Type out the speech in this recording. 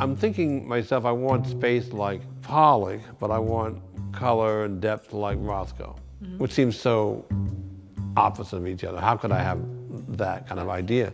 I'm thinking myself, I want space like Pollock, but I want color and depth like Rothko, mm -hmm. which seems so opposite of each other. How could I have that kind of idea?